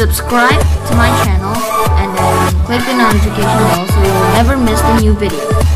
Subscribe to my channel and click the notification bell so you'll never miss the new video.